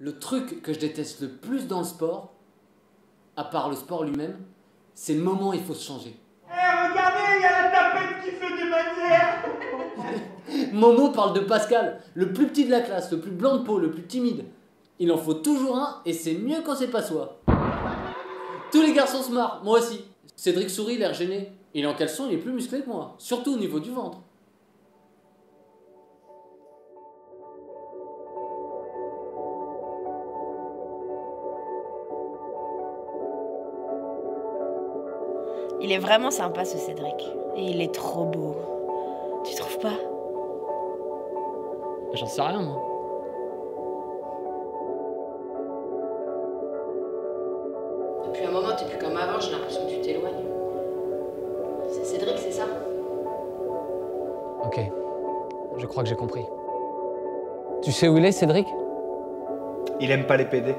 Le truc que je déteste le plus dans le sport, à part le sport lui-même, c'est le moment où il faut se changer. Eh, regardez, il y a la tapette qui fait des manières Momo parle de Pascal, le plus petit de la classe, le plus blanc de peau, le plus timide. Il en faut toujours un et c'est mieux quand c'est pas soi. Tous les garçons se marrent, moi aussi. Cédric sourit, l'air gêné. Il est en caleçon, il est plus musclé que moi, surtout au niveau du ventre. Il est vraiment sympa ce Cédric. Et il est trop beau. Tu trouves pas? J'en sais rien, moi. Depuis un moment, t'es plus comme avant, j'ai l'impression que tu t'éloignes. C'est Cédric, c'est ça? Ok, je crois que j'ai compris. Tu sais où il est, Cédric? Il aime pas les PD.